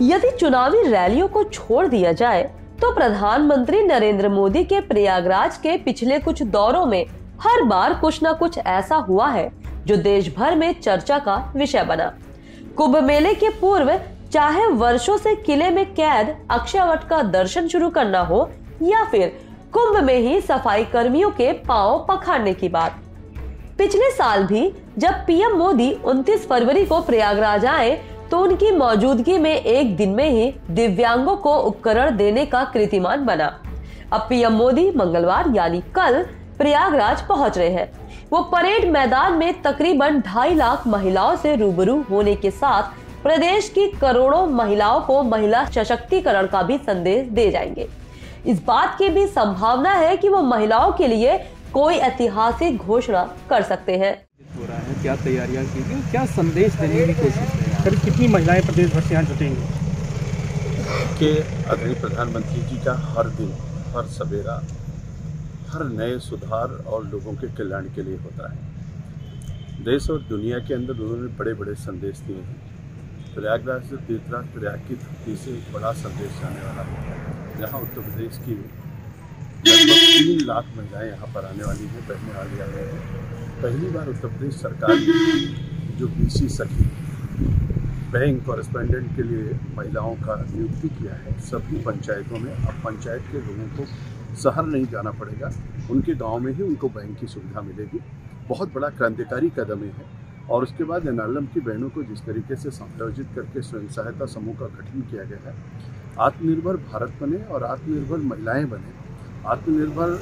यदि चुनावी रैलियों को छोड़ दिया जाए तो प्रधानमंत्री नरेंद्र मोदी के प्रयागराज के पिछले कुछ दौरों में हर बार कुछ न कुछ ऐसा हुआ है, जो देश भर में चर्चा का विषय बना। कुंभ मेले के पूर्व, चाहे वर्षों से किले में कैद अक्षयवट का दर्शन शुरू करना हो, या फिर कुंभ में ही सफ़ाई कर्मियों के पाँव पखाड़ने की बात। पिछले साल भी, जब पीएम मोदी 29 फरवरी को प्रयागराज आए तो उनकी मौजूदगी में एक दिन में ही दिव्यांगों को उपकरण देने का कृतिमान बना। अब पीएम मोदी मंगलवार यानी कल प्रयागराज पहुँच रहे हैं। वो परेड मैदान में तकरीबन ढाई लाख महिलाओं से रूबरू होने के साथ प्रदेश की करोड़ों महिलाओं को महिला सशक्तिकरण का भी संदेश दे जाएँगे। इस बात की भी संभावना है कि वो महिलाओं के लिए कोई ऐतिहासिक घोषणा कर सकते हैं। हो क्या तैयारियाँ की गई, क्या संदेश देने की कोशिश है? करीब कितनी महिलाएँ प्रदेश भर से यहाँ जुटेंगी? कि आदरणीय प्रधानमंत्री जी का हर दिन, हर सवेरा, हर नए सुधार और लोगों के कल्याण के लिए होता है। देश और दुनिया के अंदर उन्होंने बड़े बड़े संदेश दिए हैं। प्रयागराज से तीर्थराज प्रयाग की धरती से एक बड़ा संदेश जाने वाला है। जहाँ उत्तर प्रदेश की लगभग तीन लाख महिलाएँ यहाँ पर आने वाली हैं वाली आ रही हैं। पहली बार उत्तर प्रदेश सरकार ने जो बीसी सखी बैंक कॉरेस्पेंडेंट के लिए महिलाओं का नियुक्ति किया है। सभी पंचायतों में अब पंचायत के लोगों को शहर नहीं जाना पड़ेगा। उनके गाँव में ही उनको बैंक की सुविधा मिलेगी। बहुत बड़ा क्रांतिकारी कदम है। और उसके बाद एनालम की बहनों को जिस तरीके से समायोजित करके स्वयं सहायता समूह का गठन किया गया है, आत्मनिर्भर भारत बने और आत्मनिर्भर महिलाएँ बने। आत्मनिर्भर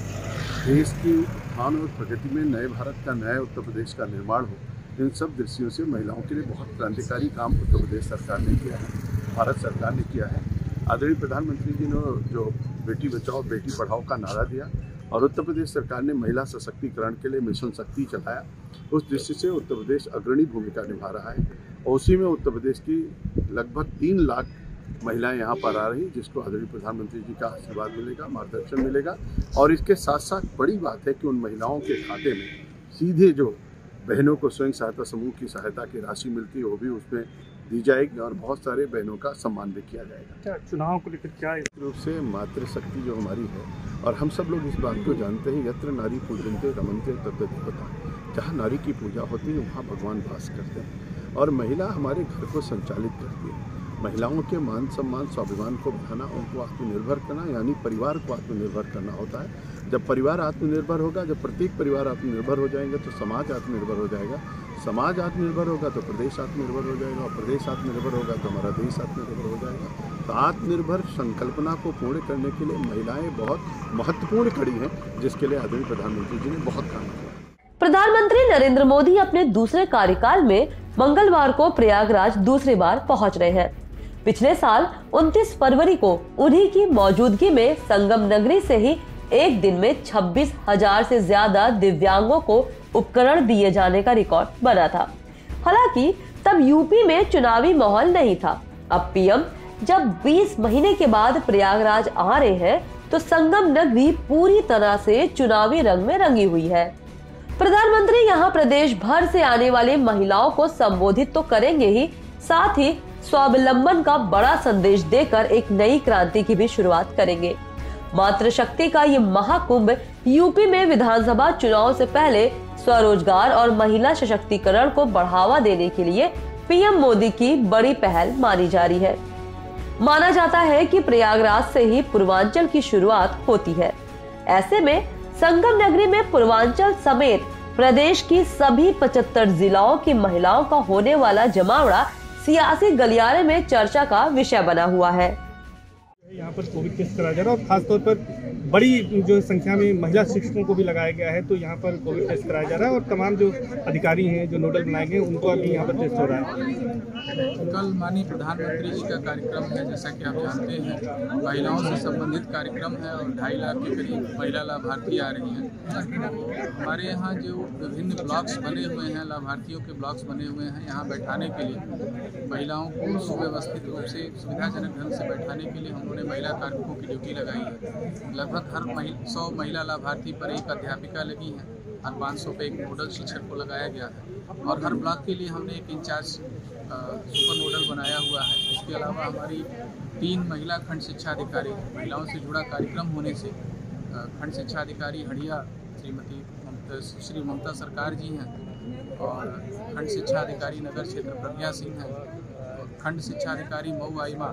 देश की उत्थान और प्रगति में नए भारत का नया उत्तर प्रदेश का निर्माण हो। इन सब दृष्टियों से महिलाओं के लिए बहुत क्रांतिकारी काम उत्तर प्रदेश सरकार ने किया है, भारत सरकार ने किया है। आदरणीय प्रधानमंत्री जी ने जो बेटी बचाओ, बेटी पढ़ाओ का नारा दिया और उत्तर प्रदेश सरकार ने महिला सशक्तिकरण के लिए मिशन शक्ति चलाया, उस दृष्टि से उत्तर प्रदेश अग्रणी भूमिका निभा रहा है। और उसी में उत्तर प्रदेश की लगभग तीन लाख महिलाएँ यहाँ पर आ रही जिसको आदरणीय प्रधानमंत्री जी का आशीर्वाद मिलेगा, मार्गदर्शन मिलेगा और इसके साथ साथ बड़ी बात है कि उन महिलाओं के खाते में सीधे जो बहनों को स्वयं सहायता समूह की सहायता की राशि मिलती है, वो भी उसमें दी जाएगी और बहुत सारे बहनों का सम्मान भी किया जाएगा। क्या चुनाव को लेकर क्या रूप से मातृशक्ति जो हमारी है, और हम सब लोग इस बात को जानते हैं, यत्र नारी पूजनते रमनते तत्व देवता जहाँ नारी की पूजा होती है, वहाँ भगवान वास करते हैं, और महिला हमारे घर को संचालित करती है। महिलाओं के मान सम्मान, स्वाभिमान को बढ़ाना, उनको आत्मनिर्भर करना, यानी परिवार को आत्मनिर्भर करना होता है। जब परिवार आत्मनिर्भर होगा, जब प्रत्येक परिवार आत्मनिर्भर हो जाएँगे तो समाज आत्मनिर्भर हो जाएगा। समाज आत्मनिर्भर होगा तो प्रदेश आत्मनिर्भर हो जाएगा, और प्रदेश आत्मनिर्भर होगा तो हमारा देश आत्मनिर्भर हो जाएगा। तो आत्मनिर्भर संकल्पना को पूर्ण करने के लिए महिलाएँ बहुत महत्वपूर्ण कड़ी हैं, जिसके लिए आदरणीय प्रधानमंत्री जी ने बहुत काम किया। प्रधानमंत्री नरेंद्र मोदी अपने दूसरे कार्यकाल में मंगलवार को प्रयागराज दूसरी बार पहुँच रहे हैं। पिछले साल 29 फरवरी को उन्हीं की मौजूदगी में संगम नगरी से ही एक दिन में छब्बीस हज़ार से ज़्यादा दिव्यांगों को उपकरण दिए जाने का रिकॉर्ड बना था। हालाँकि तब यूपी में चुनावी माहौल नहीं था। अब पीएम जब 20 महीने के बाद प्रयागराज आ रहे हैं तो संगम नगरी पूरी तरह से चुनावी रंग में रंगी हुई है। प्रधानमंत्री यहाँ प्रदेश भर से आने वाली महिलाओं को संबोधित तो करेंगे ही, साथ ही स्वावलंबन का बड़ा संदेश देकर एक नई क्रांति की भी शुरुआत करेंगे। मातृशक्ति का ये महाकुंभ यूपी में विधानसभा चुनाव से पहले स्वरोजगार और महिला सशक्तिकरण को बढ़ावा देने के लिए पीएम मोदी की बड़ी पहल मानी जा रही है। माना जाता है कि प्रयागराज से ही पूर्वांचल की शुरुआत होती है। ऐसे में संगम नगरी में पूर्वांचल समेत प्रदेश की सभी 75 जिलाओं की महिलाओं का होने वाला जमावड़ा सियासी गलियारे में चर्चा का विषय बना हुआ है। यहाँ पर कोविड टेस्ट कराया जा रहा है और खासतौर पर बड़ी जो संख्या में महिला शिक्षकों को भी लगाया गया है तो यहाँ पर कोविड टेस्ट कराया जा रहा है और तमाम जो अधिकारी हैं, जो नोडल बनाए गए उनको अभी यहाँ पर टेस्ट हो रहा है। कल माननीय प्रधानमंत्री जी का कार्यक्रम है, जैसा कि आप जानते हैं, महिलाओं से संबंधित कार्यक्रम है और ढाई लाख के करीब महिला लाभार्थी आ रही हैं। हमारे यहाँ जो विभिन्न ब्लॉक्स बने हुए हैं, लाभार्थियों के ब्लॉक्स बने हुए हैं, यहाँ बैठाने के लिए, महिलाओं को सुव्यवस्थित रूप से सुविधाजनक ढंग से बैठाने के लिए हमने महिला कार्मिकों की ड्यूटी लगाई है। लगभग हर महिला सौ महिला लाभार्थी पर एक अध्यापिका लगी है। हर पाँच सौ पे एक नोडल शिक्षक को लगाया गया है। और हर ब्लॉक के लिए हमने एक इंचार्ज सुपर नोडल बनाया हुआ है। इसके अलावा हमारी तीन महिला खंड शिक्षा अधिकारी, महिलाओं से जुड़ा कार्यक्रम होने से खंड शिक्षा अधिकारी हड़िया श्रीमती श्री ममता सरकार जी हैं और खंड शिक्षा अधिकारी नगर क्षेत्र प्रज्ञा सिंह हैं। खंड शिक्षा अधिकारी मऊ आईमा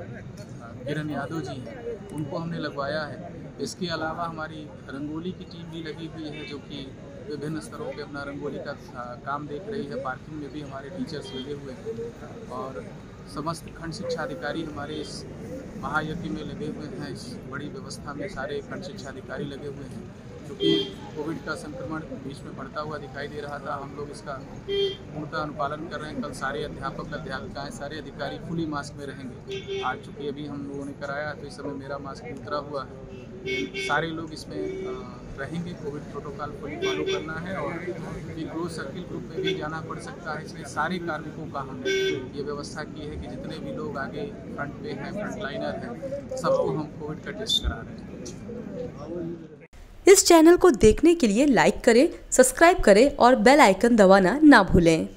किरण यादव जी हैं। उनको हमने लगवाया है। इसके अलावा हमारी रंगोली की टीम भी लगी हुई है जो कि विभिन्न स्तरों पे अपना रंगोली का काम देख रही है। पार्किंग में भी हमारे टीचर्स लगे हुए हैं और समस्त खंड शिक्षा अधिकारी हमारे इस महायज्ञ में लगे हुए हैं। इस बड़ी व्यवस्था में सारे खंड शिक्षा अधिकारी लगे हुए हैं। क्योंकि कोविड का संक्रमण बीच में बढ़ता हुआ दिखाई दे रहा था। हम लोग इसका पूर्णतः अनुपालन कर रहे हैं। कल सारे अध्यापक, अध्यापिकाएँ, सारे अधिकारी फुली मास्क में रहेंगे। आज चूँकि अभी हम लोगों ने कराया तो इस समय मेरा मास्क उतरा हुआ है। सारे लोग इसमें रहेंगे। कोविड प्रोटोकॉल फुली फॉलो करना है और एक ग्रोथ सर्किल ग्रुप में भी जाना पड़ सकता है। इसलिए सारे कार्मिकों का हमने ये व्यवस्था की है कि जितने भी लोग आगे फ्रंट पे हैं फ्रंट लाइनर हैं, सबको हम कोविड का टेस्ट करा रहे हैं। इस चैनल को देखने के लिए लाइक करें, सब्सक्राइब करें और बेल आइकन दबाना ना भूलें।